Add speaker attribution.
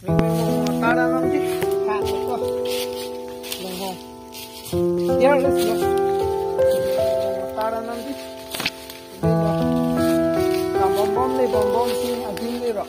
Speaker 1: bom bom ni bom bom si adin ni ro